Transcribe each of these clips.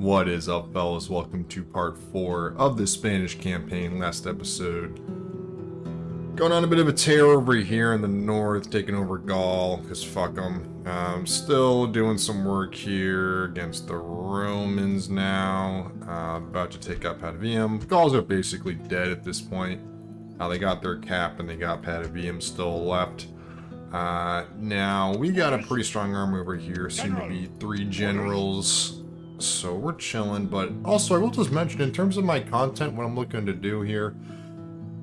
What is up, fellas? Welcome to part 4 of the Spanish campaign. Last episode. Going on a bit of a tear over here in the north, taking over Gaul, because fuck them. Um, still doing some work here against the Romans now. Uh, about to take up Patavium. Gauls are basically dead at this point. Uh, they got their cap and they got Patavium still left. Uh, now, we got a pretty strong army over here. Seem to be three generals so we're chilling, but also I will just mention, in terms of my content, what I'm looking to do here,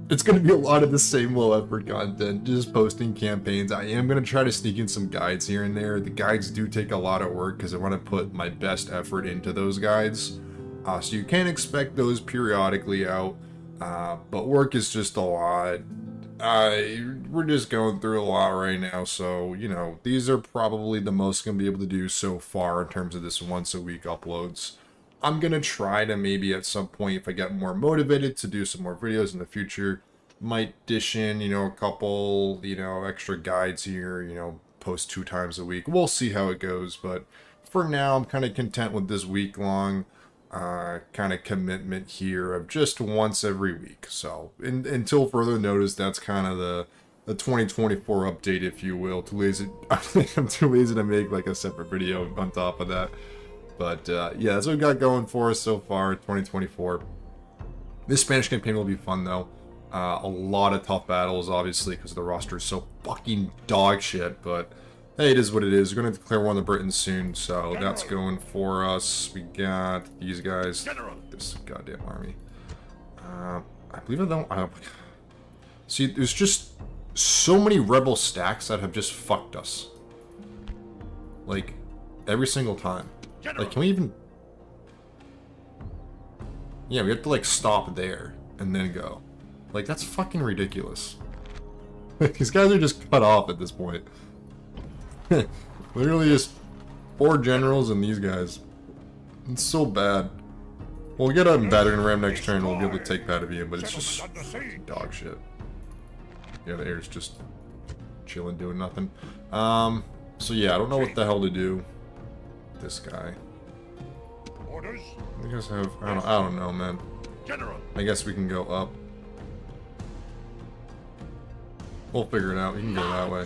it's going to be a lot of the same low effort content, just posting campaigns. I am going to try to sneak in some guides here and there. The guides do take a lot of work because I want to put my best effort into those guides. Uh, so you can expect those periodically out, uh, but work is just a lot. I we're just going through a lot right now, so you know these are probably the most gonna be able to do so far in terms of this once a week uploads. I'm gonna try to maybe at some point, if I get more motivated, to do some more videos in the future. Might dish in, you know, a couple, you know, extra guides here, you know, post two times a week. We'll see how it goes, but for now, I'm kind of content with this week long uh, kind of commitment here of just once every week. So in, until further notice, that's kind of the the 2024 update, if you will. Too lazy, I'm too lazy to make like a separate video on top of that. But uh, yeah, that's what we got going for us so far, 2024. This Spanish campaign will be fun though. Uh, a lot of tough battles, obviously, because the roster is so fucking dog shit. But hey, it is what it is. We're going to declare war on the Britons soon, so General. that's going for us. We got these guys. General. This goddamn army. Uh, I believe I don't... I, see, there's just so many rebel stacks that have just fucked us. Like, every single time. General. Like, can we even... Yeah, we have to, like, stop there and then go. Like, that's fucking ridiculous. These guys are just cut off at this point. Literally just four generals and these guys. It's so bad. We'll get a battering ram next turn, we'll be able to take Patavium, but it's just dog shit. Yeah, the heir's just chilling, doing nothing. Um, so yeah, I don't know what the hell to do. This guy. Orders? Guess I have, I don't, I don't know, man. General. I guess we can go up. We'll figure it out. We can go that way.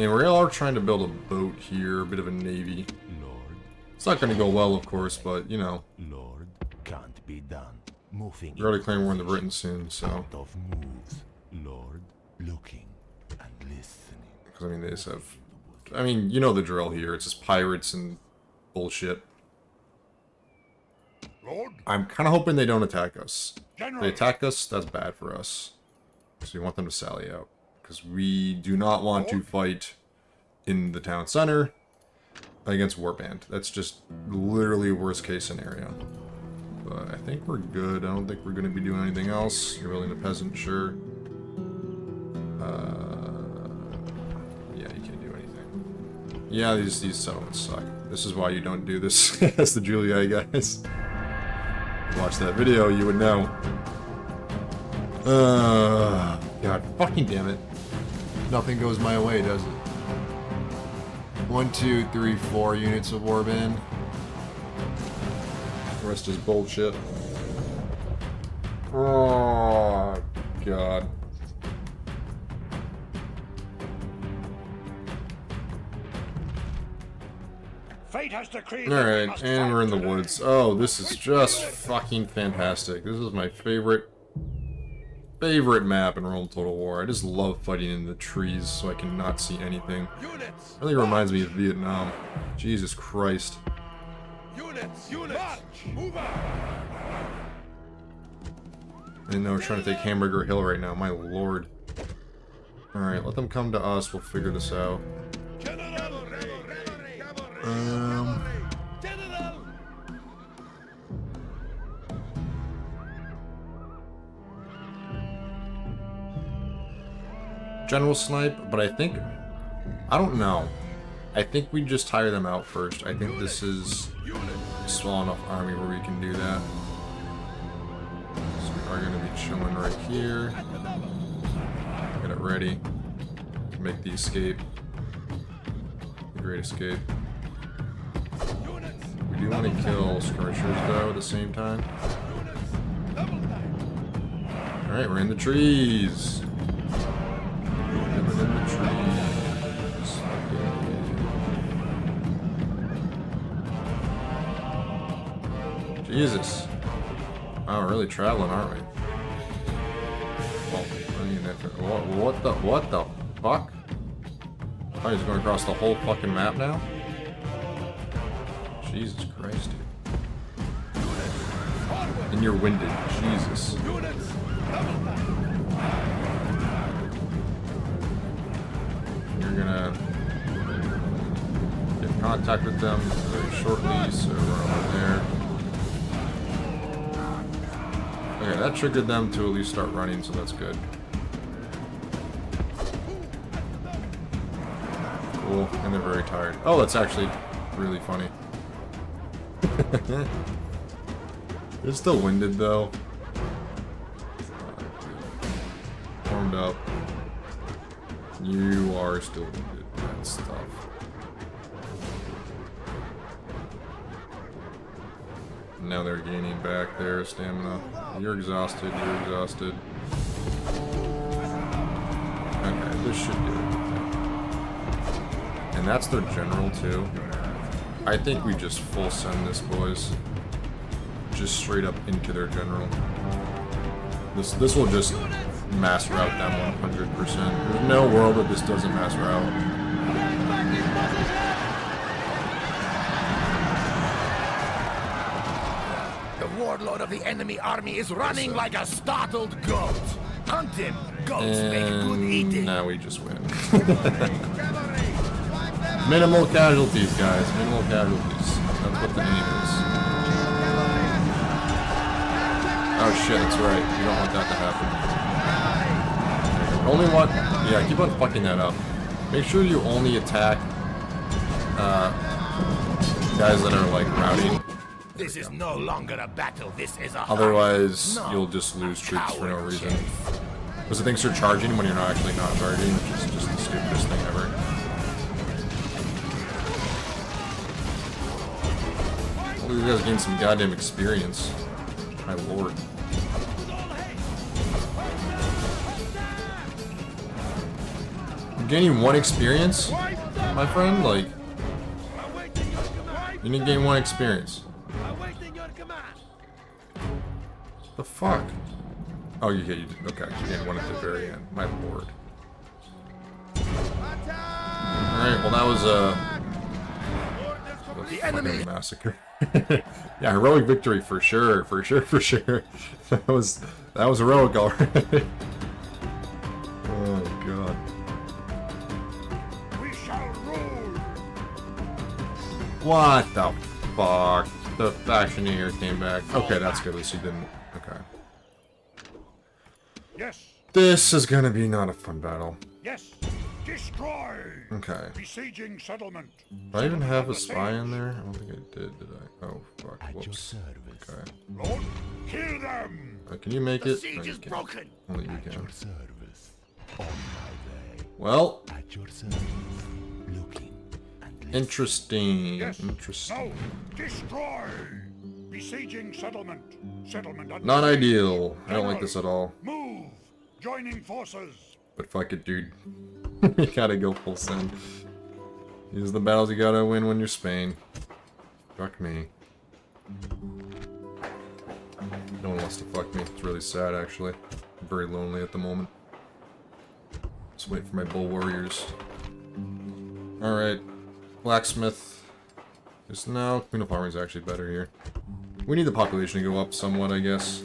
And we are trying to build a boat here, a bit of a navy. Lord. It's not going to go well, of course, but, you know. Lord, can't be done. Moving We're already claiming we're in the Britain soon, so. Out of moves. Lord, looking and listening. Because, I mean, they just have... I mean, you know the drill here. It's just pirates and bullshit. Lord? I'm kind of hoping they don't attack us. General. If they attack us, that's bad for us. So you want them to sally out because we do not want to fight in the town center against Warband. That's just literally worst case scenario. But I think we're good. I don't think we're going to be doing anything else. You're building a peasant, sure. Uh, yeah, you can't do anything. Yeah, these, these settlements suck. This is why you don't do this as the Julia guys. Watch that video, you would know. Uh, God, fucking damn it nothing goes my way, does it? One, two, three, four units of warband. The rest is bullshit. Oh, God. Alright, and we're in the woods. Oh, this is just fucking fantastic. This is my favorite favorite map in Rome Total War. I just love fighting in the trees so I cannot see anything. I think it reminds me of Vietnam. Jesus Christ. Units, units, move. I know we're trying to take Hamburger Hill right now, my lord. Alright, let them come to us, we'll figure this out. Um... General Snipe, but I think... I don't know. I think we just tire them out first. I think this is a small enough army where we can do that. So we are going to be chilling right here. Get it ready make the escape. The great escape. We do want to kill skirmishers though at the same time. Alright, we're in the trees. Jesus. Wow, we're really traveling, aren't we? What, what the, what the fuck? Oh, he's going across the whole fucking map now? Jesus Christ, dude. And you're winded. Jesus. You're gonna get in contact with them very shortly, so we're over there. Okay, that triggered them to at least start running, so that's good. Cool, and they're very tired. Oh, that's actually really funny. They're still winded though. Warmed up. You are still winded. That's tough. Now they're gaining back their stamina. You're exhausted, you're exhausted. Okay, this should do it. And that's their general too. I think we just full send this, boys. Just straight up into their general. This this will just mass route them 100%. There's no world that this doesn't mass route. The warlord of the enemy army is running like a startled goat. Hunt him. Goats make good eating. Now we just win. Minimal casualties, guys. Minimal casualties. That's what the aim is. Oh shit, that's right. You don't want that to happen. Only want... Yeah, keep on fucking that up. Make sure you only attack uh, guys that are like routing. This is no longer a battle. This is a. Otherwise, No, you'll just lose troops for no reason. chase. Because it things you're charging when you're not actually not charging, which is just the stupidest thing ever. Well, you guys gain some goddamn experience. My lord. You're gaining one experience, my friend? Like, you didn't gain one experience. The fuck? Oh, you, yeah, you did. Okay, you gained one at the very end. My lord. Alright, well that was uh, a... a The enemy- massacre. yeah, heroic victory for sure, for sure, for sure. That was that was heroic already. oh god. We shall rule. What the fuck? The factioneer came back. Okay, that's good. At least he didn't. Okay. Yes, This is gonna be not a fun battle. yes. Destroy. Okay. Besieging settlement. Do I even have a spy in there? I don't think I did, did I? Oh, fuck. Whoops. Okay. Lord, kill them. Uh, can you make The it? siege No, you is can't. broken. Only you can. service. On my way. Well, At your service. Looking and interesting. Yes. Interesting. No. Destroy. Besieging settlement. Settlement. under Not ideal. I don't like this at all. Move. Joining forces. But fuck it, dude. you gotta go full send. These are the battles you gotta win when you're Spain. Fuck me. No one wants to fuck me. It's really sad, actually. I'm very lonely at the moment. Just wait for my bull warriors. Alright. Blacksmith. Is now. Queen of is actually better here. We need the population to go up somewhat, I guess.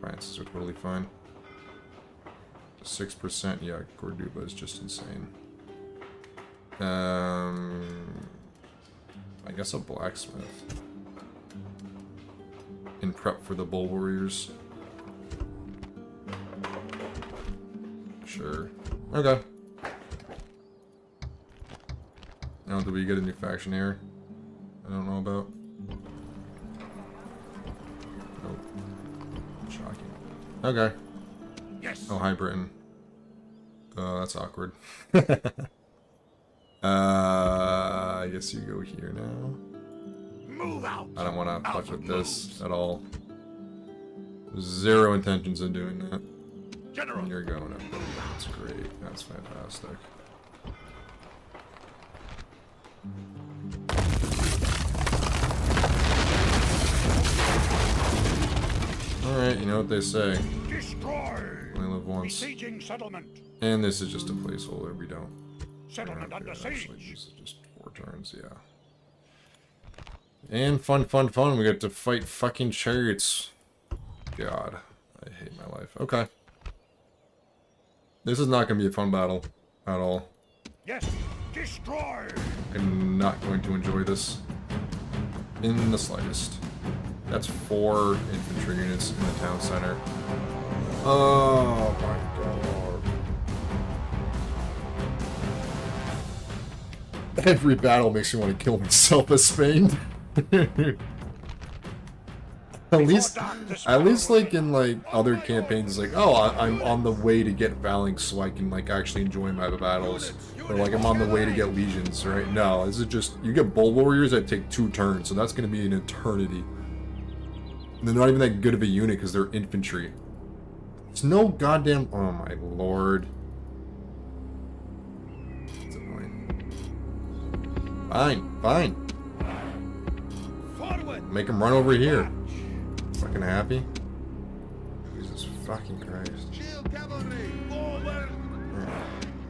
Francis are totally fine. Six percent, yeah, Corduba is just insane. Um, I guess a blacksmith. In prep for the bull warriors. Sure. Okay. Now, do we get a new faction here? I don't know about. Nope. Shocking. Okay. Yes. Oh, hi, Britain. Oh, that's awkward. uh, I guess you go here now. Move out. I don't want to fuck with with this moves. at all. Zero intentions of doing that. General. You're going up. That's great. That's fantastic. You know what they say. Destroy. Only live once. Settlement. And this is just a placeholder. We don't. Settlement under actually, siege. this is just four turns, yeah. And fun, fun, fun. We get to fight fucking chariots. God, I hate my life. Okay. This is not going to be a fun battle at all. Yes. Destroy. I'm not going to enjoy this in the slightest. That's four infantry units in the town center. Oh my god. Every battle makes me want to kill myself as Spain. at least, at least like in like other campaigns, like, oh, I, I'm on the way to get Phalanx so I can like actually enjoy my battles. Or like I'm on the way to get legions, right? No, this is just you get bull warriors that take two turns, so that's gonna be an eternity. And they're not even that good of a unit because they're infantry. It's no goddamn. Oh my lord. It's annoying. Fine, fine. Forward. Make them run over here. Fucking happy. Jesus fucking Christ. Shield cavalry. Forward.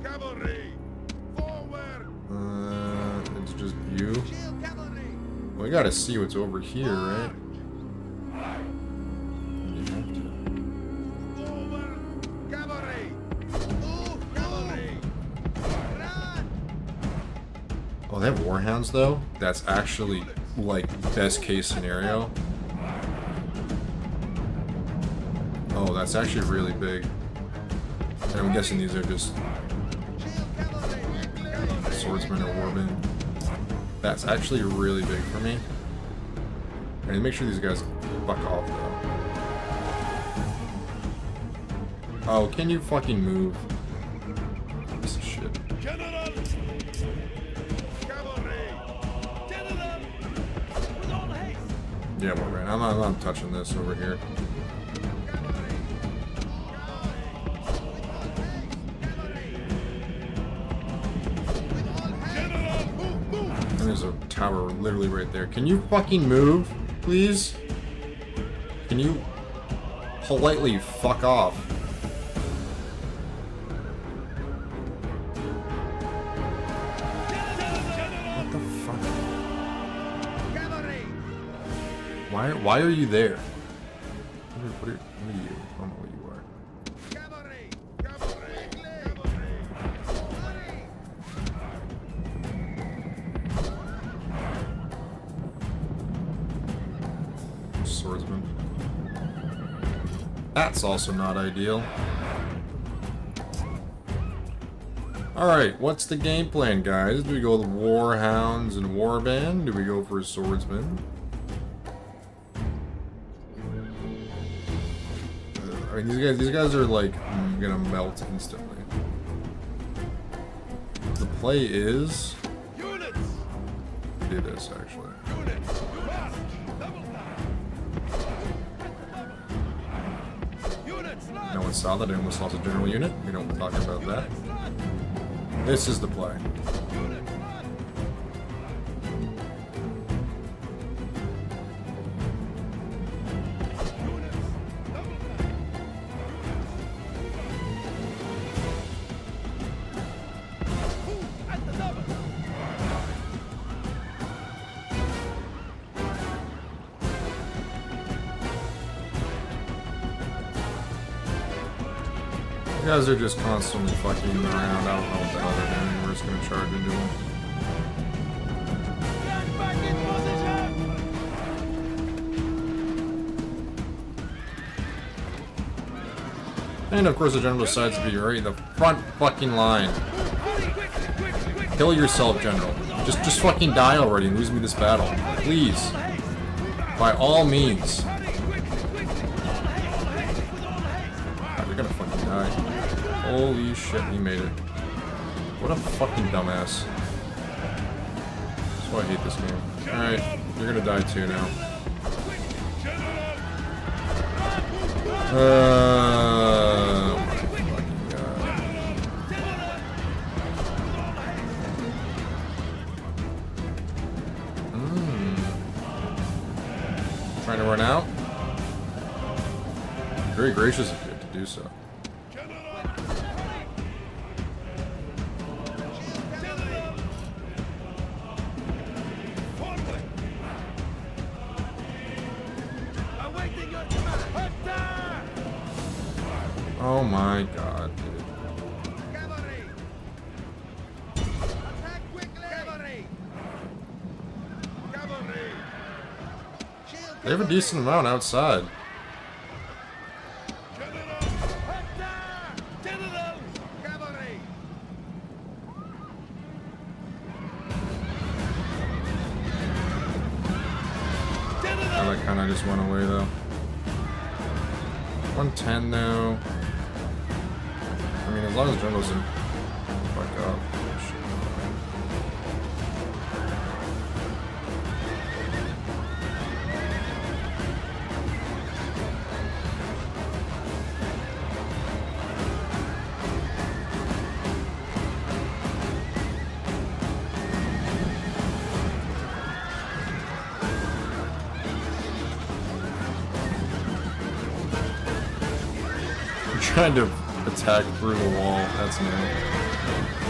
Cavalry. Forward. Uh, it's just you. Shield cavalry. We gotta see what's over here, right? Oh, they have warhounds though. That's actually like best case scenario. Oh, that's actually really big. And I'm guessing these are just swordsmen or warband. That's actually really big for me. I need to make sure these guys fuck off though. Oh, can you fucking move? Piece of shit. General. Cavalry. General. With all haste. Yeah, well, right. I'm not, I'm touching this over here. And there's a tower literally right there. Can you fucking move, please? Can you politely fuck off? What the fuck? Why, why are you there? Also not ideal. Alright, what's the game plan, guys? Do we go with Warhounds and Warband? Do we go for a Swordsman? I mean, these guys, these guys are like gonna melt instantly. The play is Units. do this actually. Units. No one saw that. I almost lost a general unit. We don't talk about that. This is the play. Guys are just constantly fucking around. I don't know what the gonna charge into. And of course, the general decides to be right in the front fucking line. Kill yourself, general. Just, just fucking die already and lose me this battle, please. By all means. Holy shit, he made it. What a fucking dumbass. That's why I hate this game. Alright, you're gonna die too now. Uh, oh my god. Mm. Trying to run out? Very gracious of you to do so. Oh my god, They have a decent amount outside. Attack through the wall. That's new.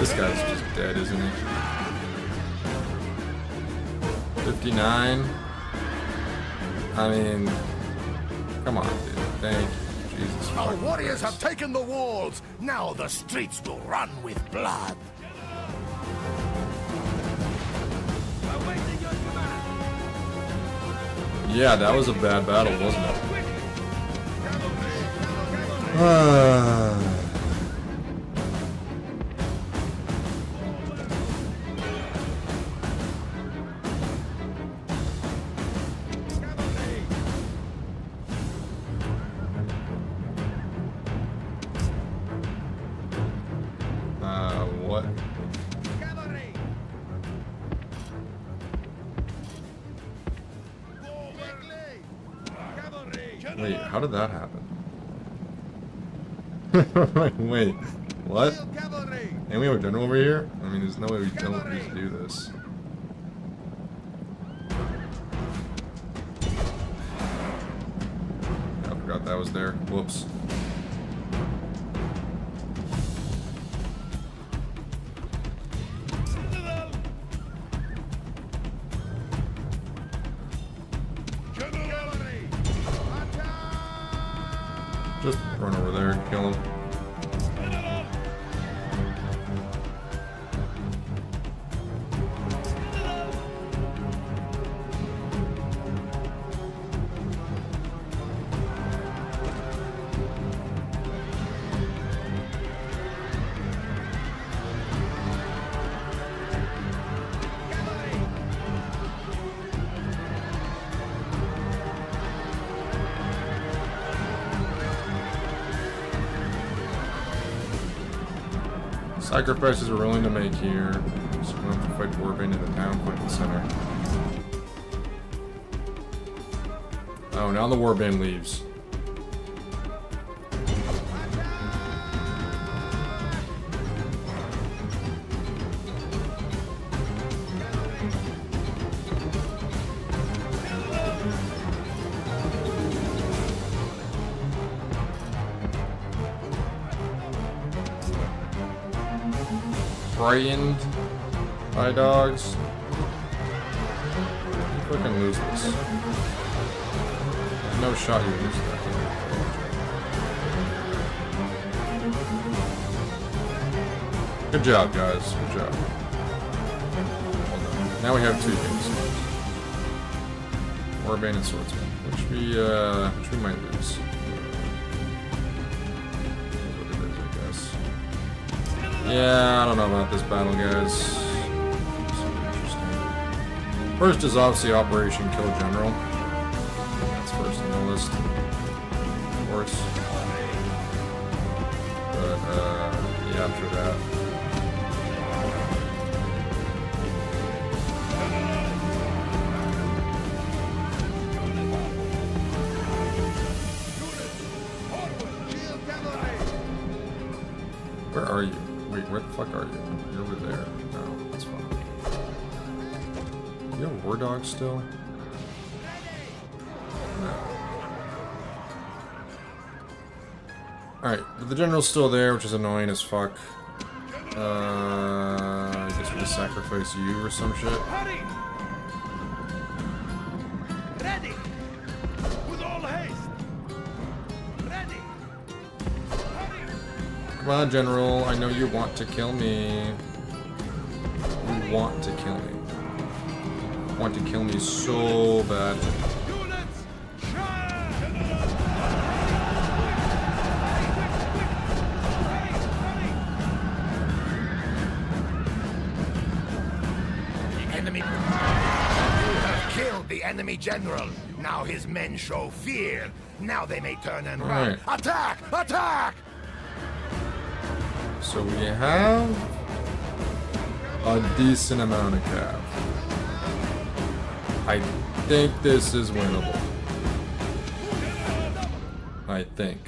This guy's just dead, isn't he? 59. I mean, come on, dude. Thank you. Jesus. Our warriors Christ. have taken the walls. Now the streets will run with blood. Awaiting your command. Yeah, that was a bad battle, wasn't it? Uh, how did that happen? Wait, what? And we have a general over here? I mean, there's no way we don't need to do this. I forgot that was there. Whoops. Sacrifices we're willing to make here. We have to fight Warband in the town, fight the center. Oh, now the Warband leaves. Frightened by dogs. You fucking lose this. There's no shot you lose that. Good job, guys. Good job. Now we have two things. Warband and Swordsman, which we uh, which we might lose. Yeah, I don't know about this battle, guys. First is obviously Operation Kill General. That's first on the list, of course. But uh, yeah, after that. War dogs still? No. Alright, but the general's still there, which is annoying as fuck. Uh, I guess we just sacrifice you or some shit. Ready! With all haste! Ready! Come on, General. I know you want to kill me. You want to kill me. Want to kill me so bad. The enemy. You have killed the enemy general. Now his men show fear. Now they may turn and run. Right. Attack! Attack! So we have a decent amount of cap. I think this is winnable. I think.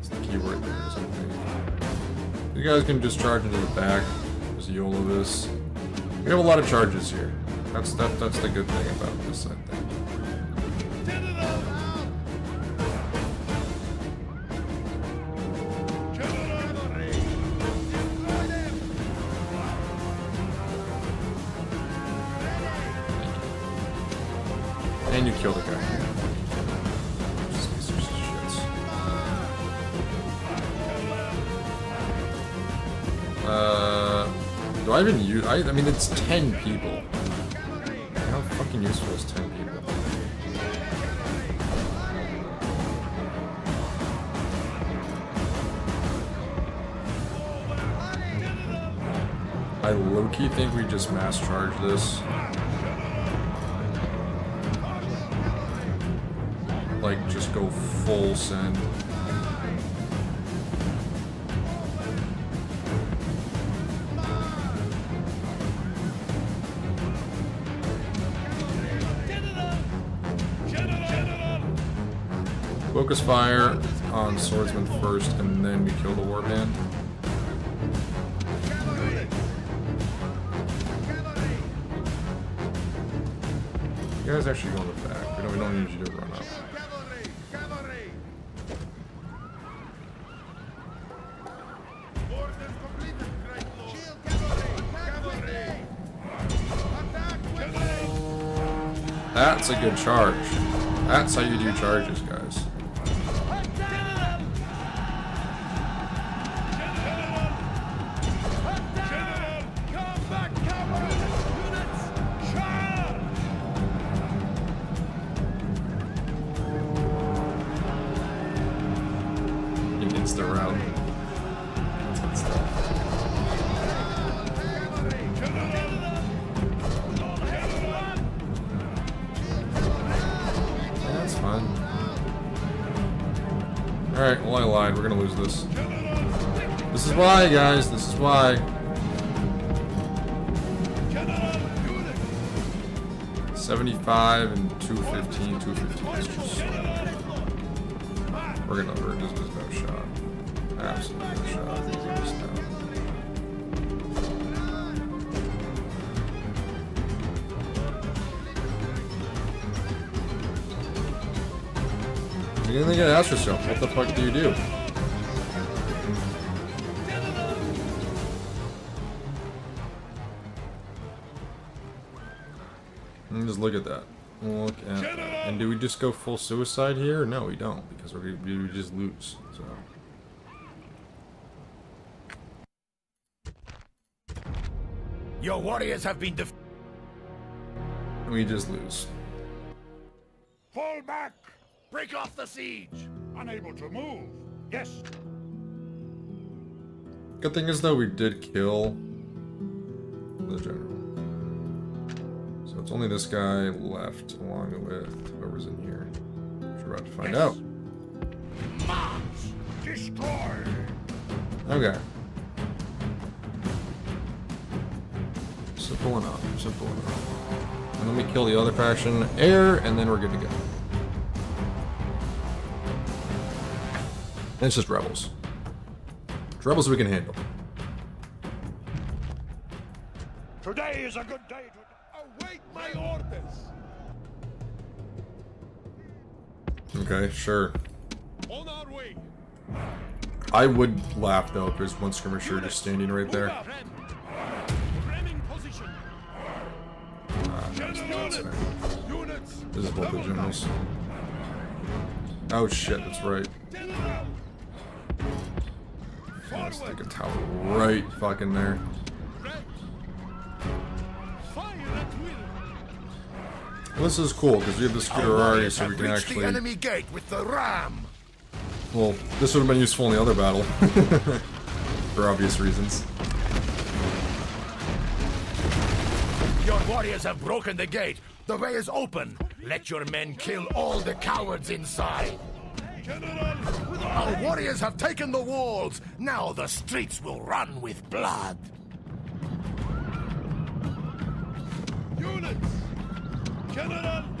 It's the keyword there I think. You guys can just charge into the back. Just YOLO this. We have a lot of charges here. That's that that's the good thing about this, I think. Use? I, mean, it's ten people. How fucking useful is ten people? I low-key think we just mass charge this. Like, just go full send. Focus fire on swordsman first, and then we kill the warband. You guys actually go in the back. We don't, we don't need you to run up. That's a good charge. That's how you do charges, guys. Why, guys. This is why. Seventy-five and two fifteen. Two fifteen just. We're gonna. We're just. No shot. Absolutely no shot. Just no. You think to ask yourself, what the fuck do you do? Just look at that. Look at that. And do we just go full suicide here? No, we don't, because we, we just lose. So Your warriors have been defeated. we just lose. Fall back! Break off the siege! Unable to move. Yes. Good thing is though we did kill the general. So it's only this guy left along with whoever's in here. Which we're about to find out. March! Destroy! Okay. Simple enough. Simple enough. And let me kill the other faction, heir, and then we're good to go. And it's just rebels. It's rebels we can handle. Today is a good day to Okay, sure. On our way. I would laugh though if there's one skirmisher just standing right there. out. Ramming position. Ah, units. Units. This is both the generals. Oh shit, that's right. Let's take a tower right fucking there. Well, this is cool because we have the Scutarii so we can reached the actually. enemy gate with the ram. Well, this would have been useful in the other battle. For obvious reasons. Your warriors have broken the gate. The way is open. Let your men kill all the cowards inside. General. With all Our warriors have taken the walls. Now the streets will run with blood. units. General.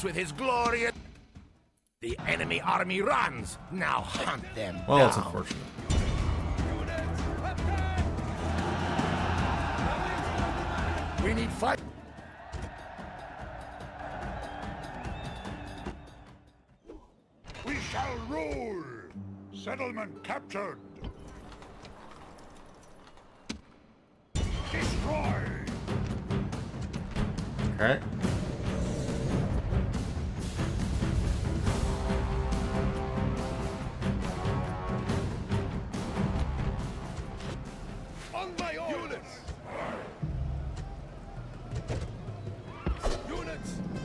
Now with his glorious. The enemy army runs. Now hunt them is. Well, it's down. unfortunate. We need fight. We shall rule! Settlement captured! Destroy! Okay.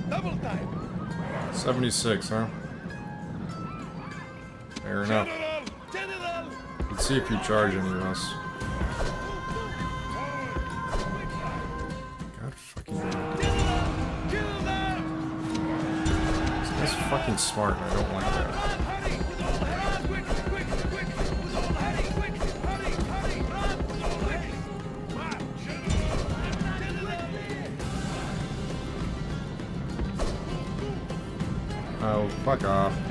Double time! 76, huh? Fair enough. Let's see if you charge any of us. God fucking damn. General! Kill them! This guy's fucking smart and I don't like that. Oh,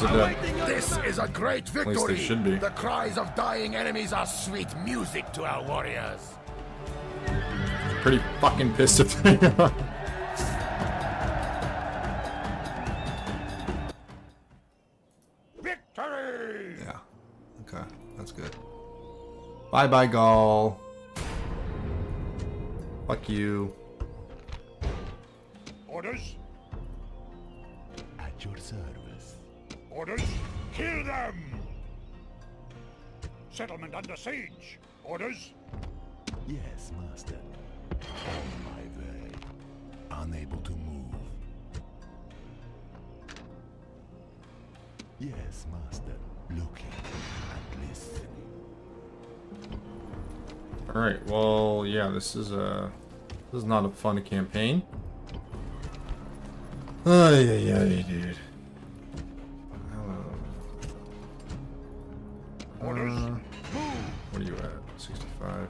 There we go. Also dead. This is a great victory. least they should be. The cries of dying enemies are sweet music to our warriors. Pretty fucking pissed at them. Victory! Yeah. Okay. That's good. Bye bye, Gaul. Fuck you. Orders? Kill them! Settlement under siege. Orders? Yes, master. On my way. Unable to move. Yes, master. Looking and listening. Alright, well, yeah, this is a... This is not a fun campaign. Ay, ay, ay, dude. Orders? Uh, what are you at? 65.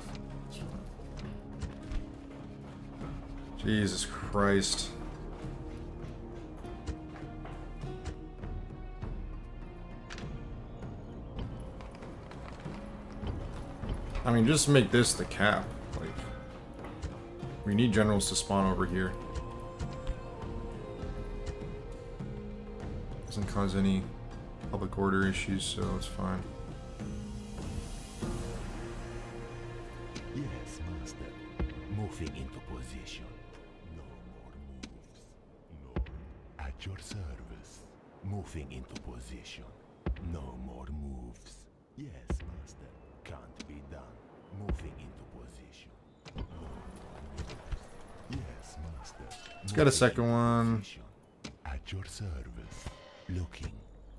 Jesus Christ. I mean, just make this the cap. Like, we need generals to spawn over here. Doesn't cause any public order issues, so it's fine. Let's get a second one. At your service. Looking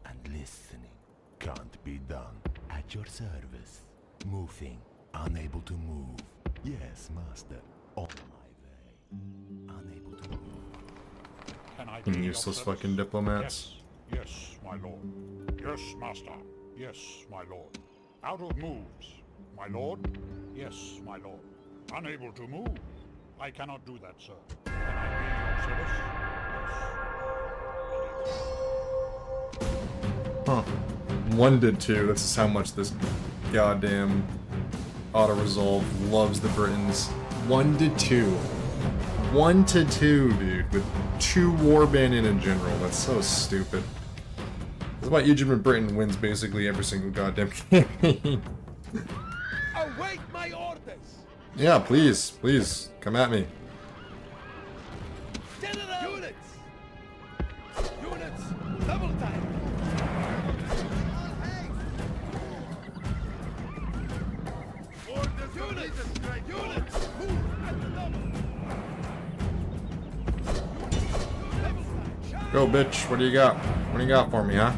and listening. Can't be done. At your service. Moving. Unable to move. Yes, master. On my way. Unable to move. Can I Fucking be useless fucking diplomats. Yes, yes, my lord. Yes, master. Yes, my lord. Out of moves, my lord. Yes, my lord. Unable to move. I cannot do that, sir. Can I be of service? Huh. One did two. That's just how much this goddamn auto resolve loves the Britons. One to two. One to two, dude, with two warband in a general. That's so stupid. That's why Egypt and Britain wins basically every single goddamn campaign. Await my orders! yeah, please, please, come at me. Bitch. What do you got? What do you got for me, huh?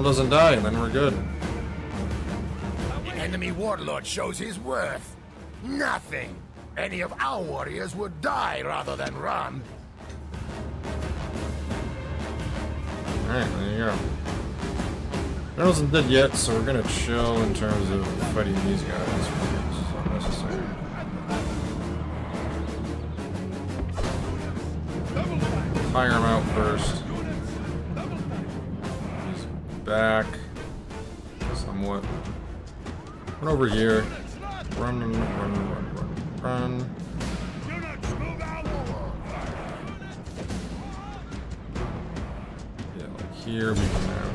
General doesn't die, and then we're good. The enemy warlord shows his worth. Nothing. Any of our warriors would die rather than run. Alright, there you go. General isn't dead yet, so we're gonna chill in terms of fighting these guys. This is unnecessary. Fire him out first. Back. Somewhat. Run over here. Run, run, run, run, run! Yeah, like here we can now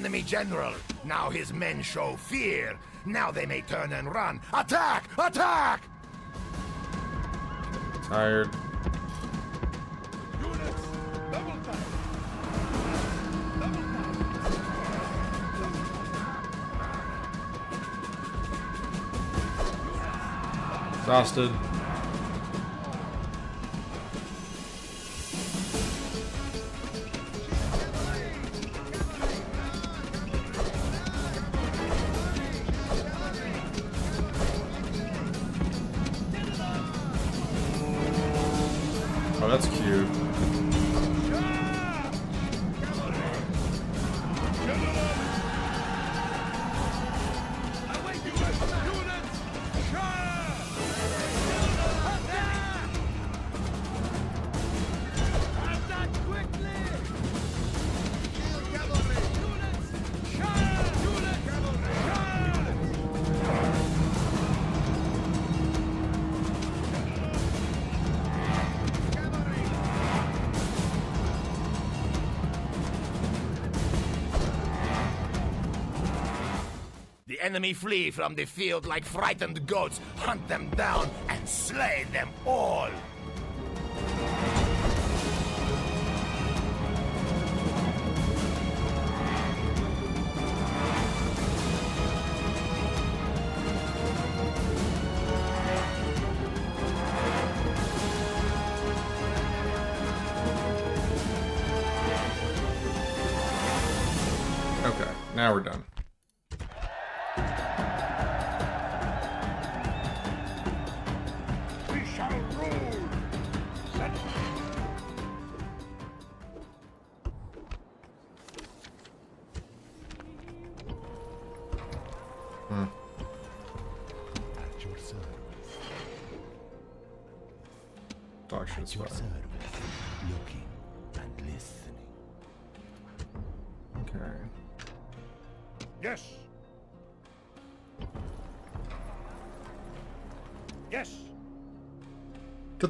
enemy general. Now his men show fear. Now they may turn and run. Attack! Attack! Tired. Exhausted. Enemy flee from the field like frightened goats. Hunt them down and slay them all.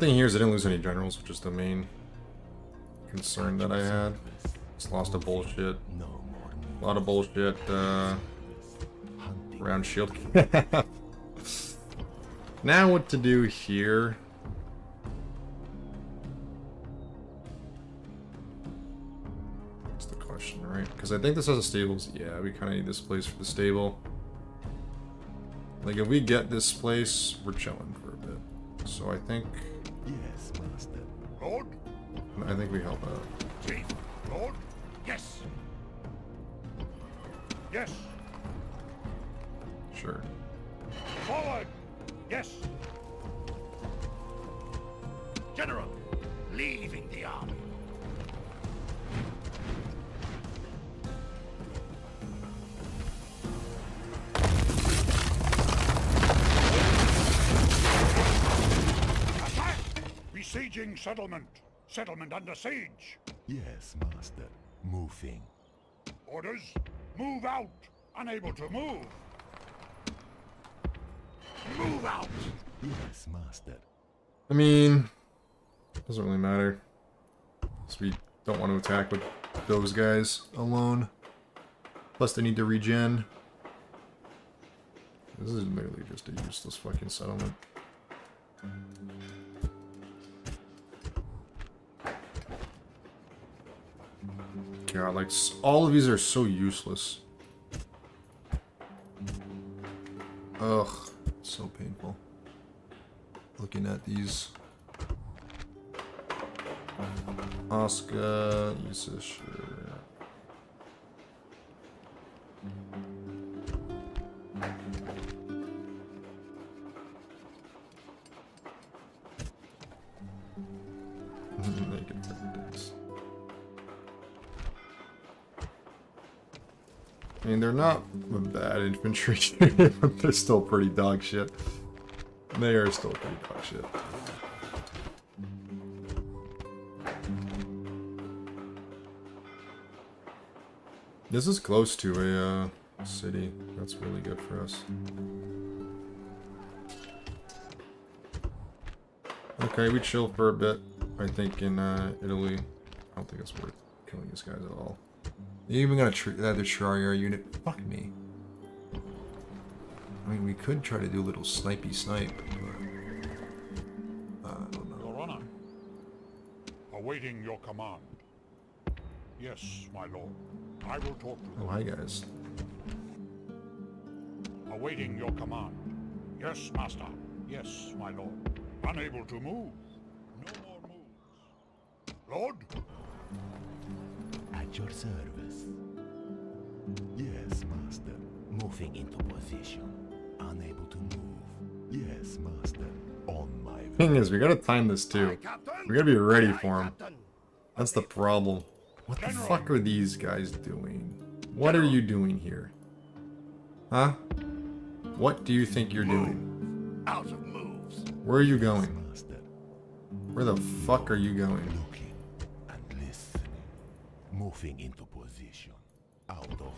Good thing here is I didn't lose any generals, which is the main concern that I had. Just lost a bullshit. No more A lot of bullshit uh, around shield. now what to do here? That's the question, right? Because I think this has a stables. Yeah, we kind of need this place for the stable. Like, if we get this place, we're chilling for a bit. So I think, Yes, master. Lord. I think we help out. Chief. Lord. Yes. Yes. Sure. Forward. Yes. General, leaving the army. Besieging settlement. Settlement under siege. Yes, master. Moving. Orders. Move out. Unable to move. Move out. Yes, master. I mean, doesn't really matter. Because we don't want to attack with those guys alone. Plus, they need to regen. This is literally just a useless fucking settlement. God, like, all of these are so useless. Ugh, so painful. Looking at these. Oscar, Yusuf, sure. I mean, they're not bad infantry, but they're still pretty dog shit. They are still pretty dog shit. This is close to a uh, city. That's really good for us. Okay, we chill for a bit. I think in uh, Italy. I don't think it's worth killing these guys at all. They're even gonna treat that the Shariar unit. Fuck me. I mean, we could try to do a little snipey snipe, but uh, I don't know. Your Honor. Awaiting your command. Yes, my lord. I will talk to Oh, them. hi guys. Awaiting your command. Yes, master. Yes, my lord. Unable to move. No more moves. Lord? At your service. Yes, master. Moving into position. Unable to move. Yes, master. On my way. Thing is, we gotta time this too. We gotta be ready for him. That's the problem. What the fuck are these guys doing? What are you doing here? Huh? What do you think you're doing? Out of moves. Where are you going? Master. Where the fuck are you going? Looking and listening. Moving into position. Out of moves.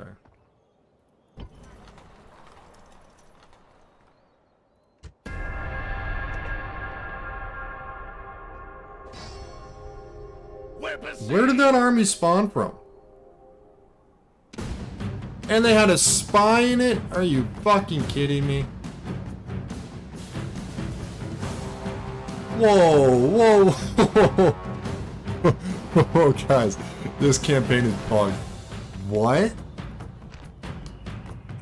Okay. Where did that army spawn from? And they had a spy in it? Are you fucking kidding me? Whoa, whoa, whoa. guys, this campaign is bugged. What?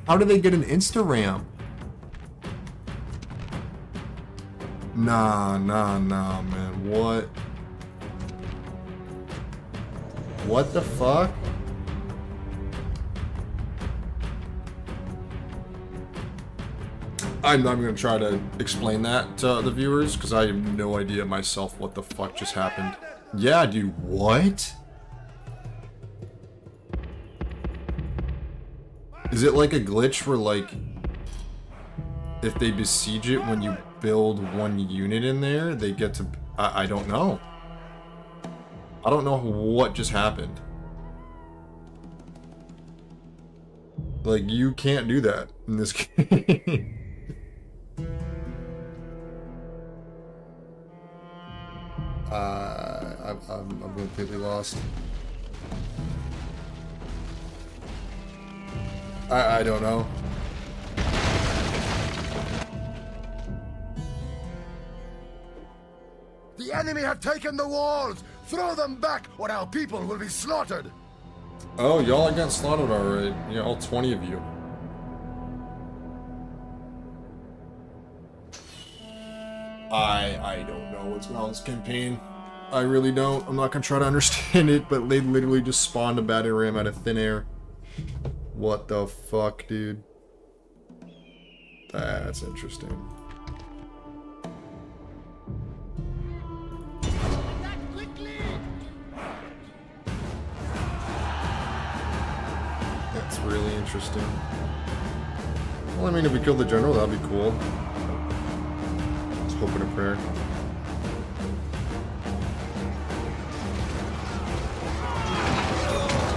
How did they get an Instagram? Nah, nah, nah, man. What? What the fuck? I'm not gonna try to explain that to the viewers because I have no idea myself what the fuck just happened. Yeah, dude, what? Is it like a glitch where like if they besiege it when you build one unit in there, they get to I, I don't know. I don't know what just happened. Like you can't do that in this game. Uh, I'm, I'm, I'm completely lost. I, I don't know. The enemy have taken the walls! Throw them back, or our people will be slaughtered! Oh, y'all got slaughtered already. Yeah, all 20 of you. I I don't know what's going on in this campaign. I really don't. I'm not gonna try to understand it, but they literally just spawned a battle ram out of thin air. What the fuck, dude? That's interesting. That's really interesting. Well, I mean, if we killed the general, that'd be cool. Hoping a prayer.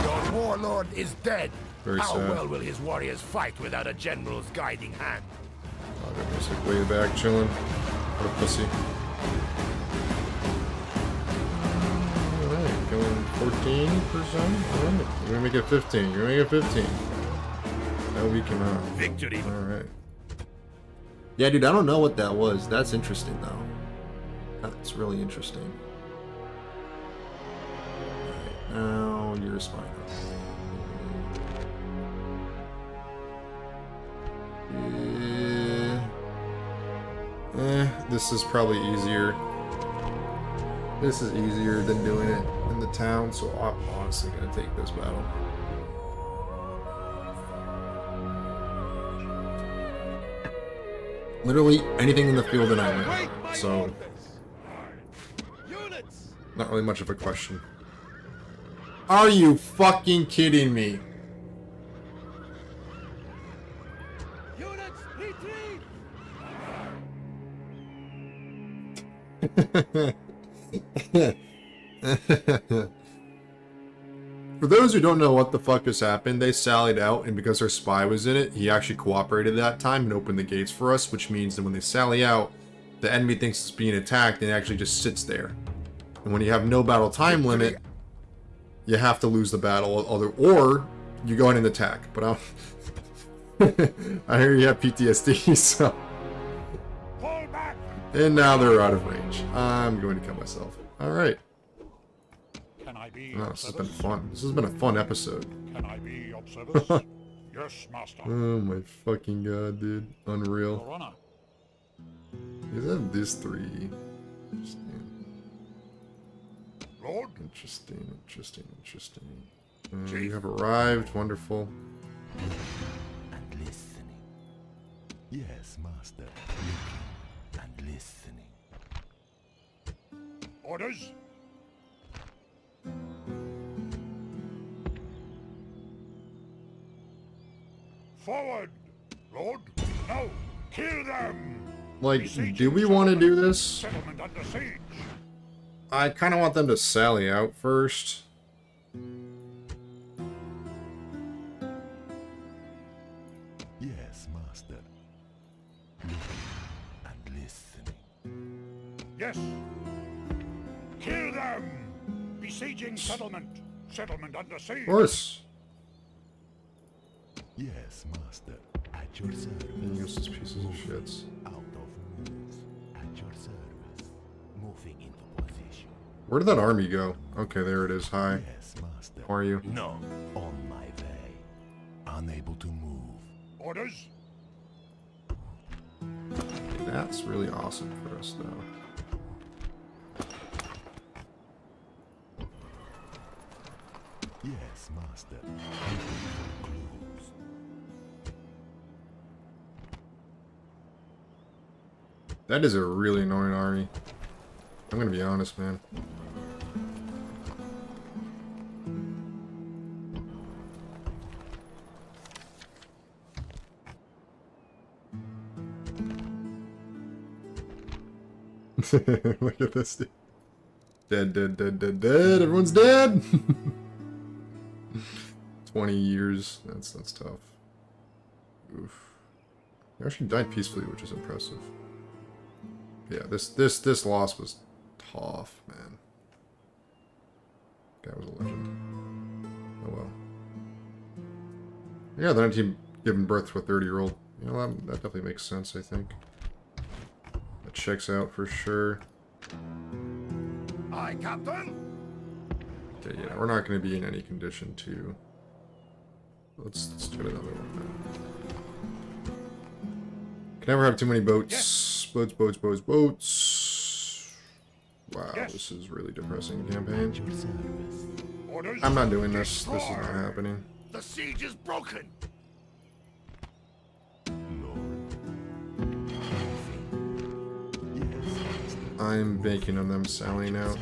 Your warlord is dead! Very How sad. well will his warriors fight without a general's guiding hand? Oh, they're just like way back chilling. What a pussy. Alright, going 14%? Alright, you're gonna make it 15. You're gonna make it 15. That we can, uh, Victory! alright. Yeah, dude, I don't know what that was. That's interesting, though. That's really interesting. Alright, now you're a spy. Yeah. Eh, this is probably easier. This is easier than doing it in the town, so I'm honestly gonna take this battle. Literally anything in the field and I win. So, not really much of a question. Are you fucking kidding me? Units, retreat! For those who don't know what the fuck just happened, they sallied out, and because our spy was in it, he actually cooperated that time and opened the gates for us, which means that when they sally out, the enemy thinks it's being attacked and it actually just sits there. And when you have no battle time limit, you have to lose the battle, other or you go in and attack. But I'm, I hear you have PTSD, so. Fall back! And now they're out of range. I'm going to kill myself. All right. Can I be Oh, this has been fun. This has been a fun episode. Can I be observers? yes, master. Oh my fucking god, dude. Unreal. Your honor. Is that this three? Interesting, Lord, interesting, interesting, interesting. Uh, you have arrived. Wonderful. and listening. Yes, master. Looking and listening. orders? Forward! Lord, no! Kill them! Like, Besieging do we want to do this? Under siege. I kind of want them to sally out first. Yes, master. Looking and listening. Yes. Kill them! Besieging settlement. Settlement under siege. Of course. Yes, master. At your service. Useless pieces of shits. Out of moves. At your service. Moving into position. Where did that army go? Okay, there it is. Hi. Yes, master. How are you? No. On my way. Unable to move. Orders? That's really awesome for us, though. Yes, master. That is a really annoying army. I'm gonna be honest, man. Look at this dude. Dead, dead, dead, dead, dead. Everyone's dead. 20 years. That's that's tough. Oof. They actually died peacefully, which is impressive. Yeah, this this this loss was tough, man. Guy was a legend. Oh well. Yeah, the team giving birth to a 30 year old. You know, that, that definitely makes sense, I think. That checks out for sure. Aye, Captain. Okay, yeah, we're not going to be in any condition to... Let's, let's do another one now. Can never have too many boats. Boats, boats, boats, boats. Wow, Yes. this is really depressing campaign. At your service. Orders? I'm not doing this. This is not happening. The siege is broken. Lord. Moving. Yes, master. I'm banking on them sallying out.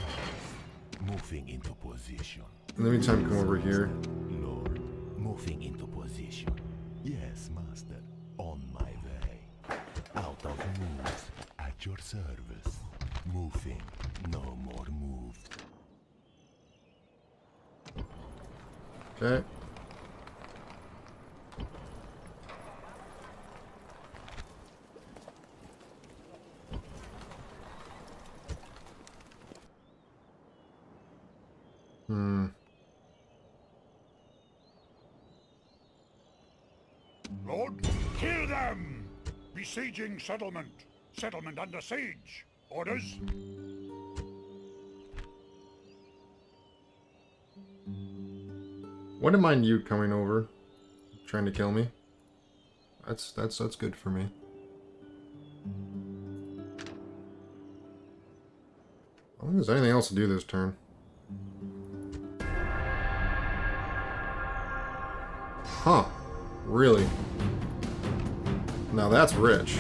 Moving into position. In the meantime, come over here. Lord, moving into position. Yes, master. On my At your service. Moving. No more moves. Okay. Hmm. Lord, kill them! Besieging settlement. Settlement under siege. Orders? Wouldn't mind you coming over, trying to kill me. That's that's that's good for me. I don't think there's anything else to do this turn. Huh. Really? Now that's rich.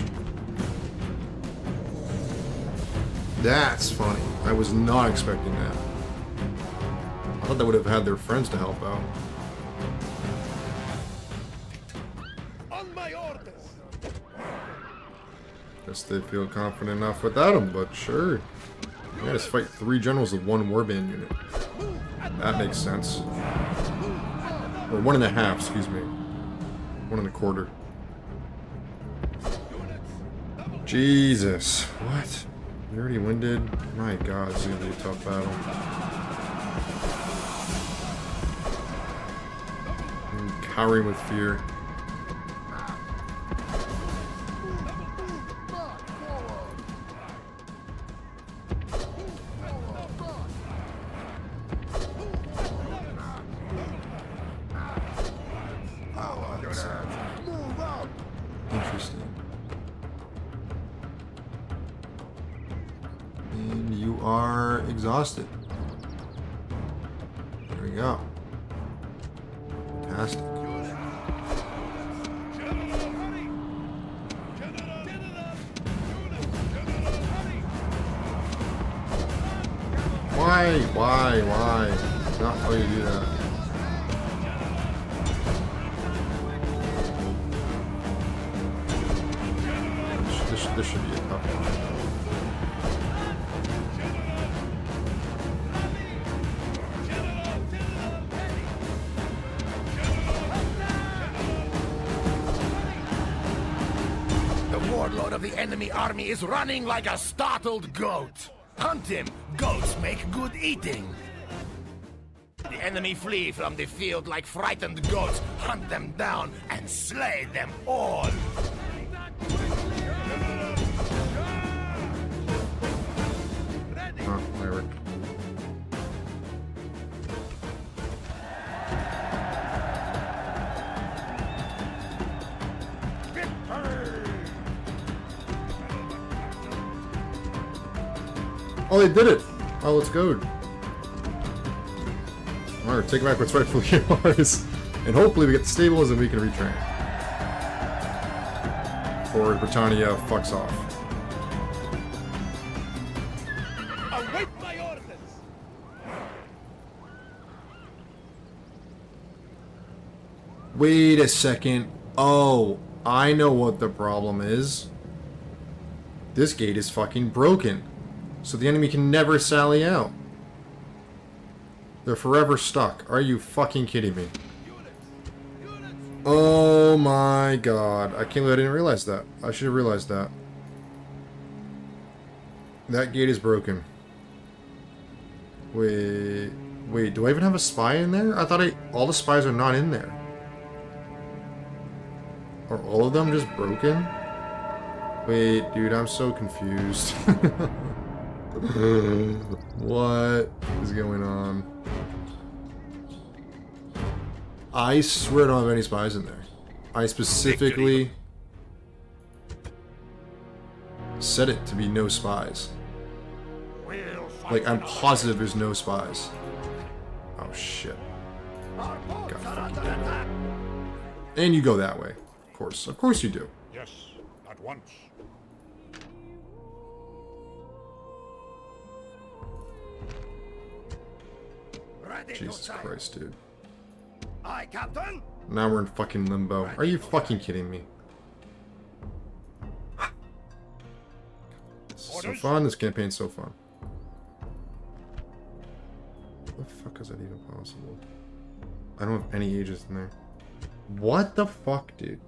That's funny. I was not expecting that. I thought they would have had their friends to help out. On my orders! Guess they feel confident enough without him, but sure. You gotta fight three generals with one warband unit. That makes sense. Or one and a half, excuse me. One and a quarter. Jesus. What? You already winded? My god, it's gonna be a tough battle. I'm cowering with fear. Is running like a startled goat. Hunt him. Goats make good eating. The enemy flee from the field like frightened goats. Hunt them down and slay them all. Oh, they did it! Oh, let's go. Alright, take back what's rightfully yours. And hopefully we get the stables and we can retrain. Or Britannia fucks off. Await my orders! Wait a second. Oh, I know what the problem is. This gate is fucking broken. So the enemy can never sally out. They're forever stuck. Are you fucking kidding me? Oh my god. I can't believe I didn't realize that. I should have realized that. That gate is broken. Wait. Wait, do I even have a spy in there? I thought I, all the spies are not in there. Are all of them just broken? Wait, dude, I'm so confused. what is going on? I swear I don't have any spies in there. I specifically set it to be no spies. Like, I'm positive there's no spies. Oh, shit. God. And you go that way. Of course. Of course you do. Yes, at once. Jesus. Christ, dude. Aye, Captain. Now we're in fucking limbo. Are you fucking kidding me? This is so fun. This campaign's so fun. How the fuck is that even possible? I don't have any ages in there. What the fuck, dude?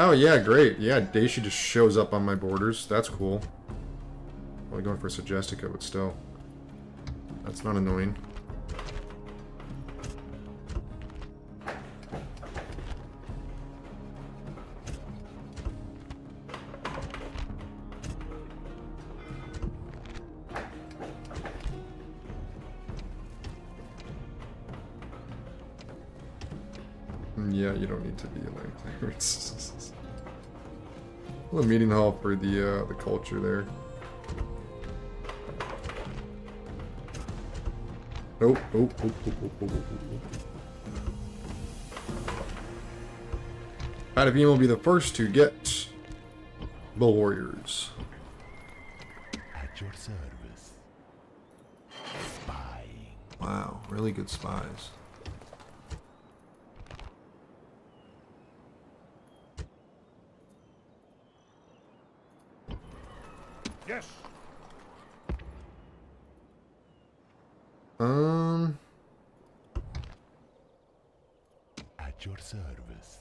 Oh yeah, great. Yeah, Dacia just shows up on my borders. That's cool. Probably going for Segestica, but still. That's not annoying. Mm, Yeah, you don't need to be in. It's a meeting hall for the uh, the culture there. Oh, oh, oh, oh, oh, oh, oh. Patavium will be the first to get the warriors. At your service. Spying. Wow, really good spies. Yes, Um, At your service.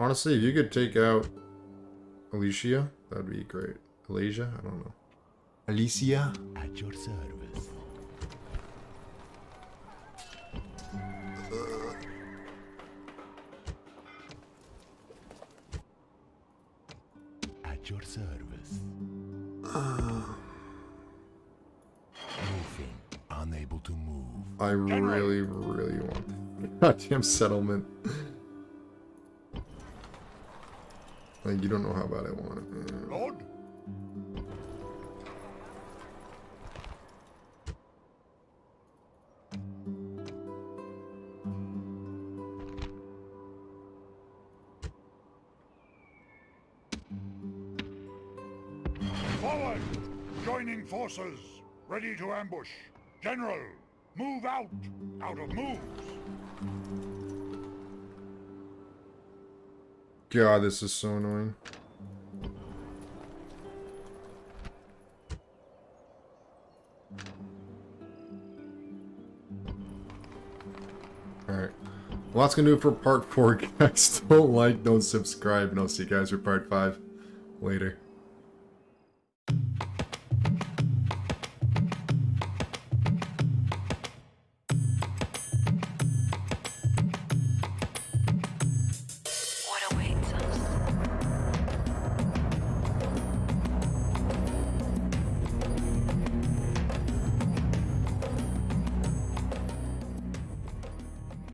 Honestly, if you could take out Alesia, that'd be great. Alesia? I don't know. Alesia. At your service. At your service. Moving. Unable to move. I really, really want that goddamn settlement. Like, you don't know how bad I want it. Lord. Forward! Joining forces. Ready to ambush. General, move out. Out of moves. God, this is so annoying. Alright. Well, that's gonna do it for part 4, guys. Don't like, don't subscribe, and I'll see you guys for part 5 later.